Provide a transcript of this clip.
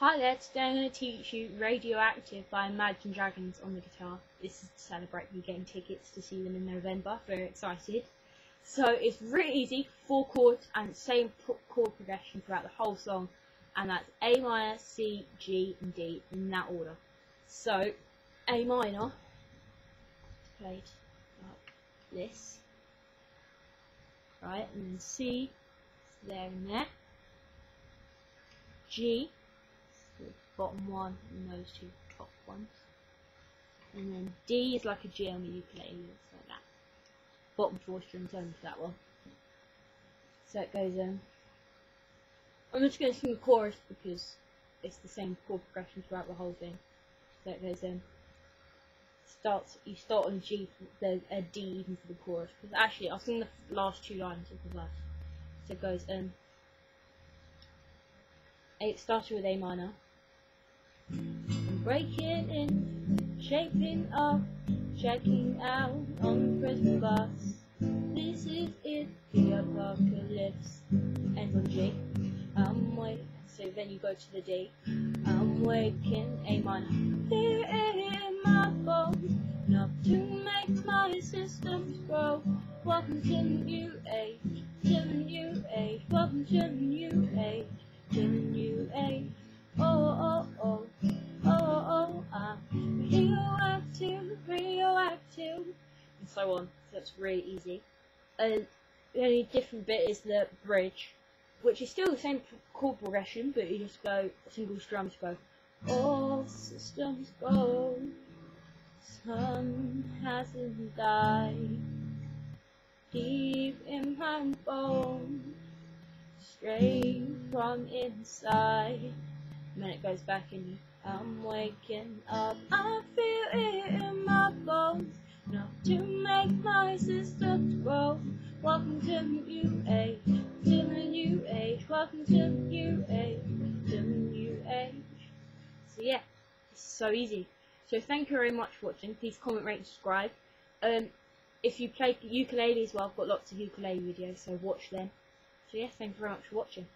Hi there, today I'm going to teach you Radioactive by Imagine Dragons on the guitar. This is to celebrate me getting tickets to see them in November, very excited. So it's really easy, four chords and same chord progression throughout the whole song and that's A minor, C, G and D in that order. So A minor played like this, right, and then C there and there, G the bottom one and those two top ones. And then D is like a G on the ukulele, looks like that. Bottom four strings only for that one. So it goes in. Um, I'm just going to sing the chorus because it's the same chord progression throughout the whole thing. So it goes in. Um, starts you start on G, there's a D even for the chorus. Because actually, I'll sing the last two lines of the verse. So it goes in. It starts with A minor breaking in, shaping up, checking out on the Christmas bus. This is it, the apocalypse. And on J, I'm waiting. So then you go to the D. I'm waking, A minor. Fear in my bones, enough to make my systems grow. Welcome to the new age, to the new age. Welcome to the new age, to the new so on. It's really easy. Uh, the only different bit is the bridge, which is still the same chord progression, but you just go single strums go. All systems go. Sun hasn't died. Deep in my bones, straight from inside. And then it goes back in. I'm waking up. I feel it in my bones to make my systems grow. Welcome to the new age, to the new age. Welcome to the new age, to the new age. So yeah, it's so easy. So thank you very much for watching. Please comment, rate, and subscribe. Um, if you play ukulele as well, I've got lots of ukulele videos, so watch them. So yeah, thank you very much for watching.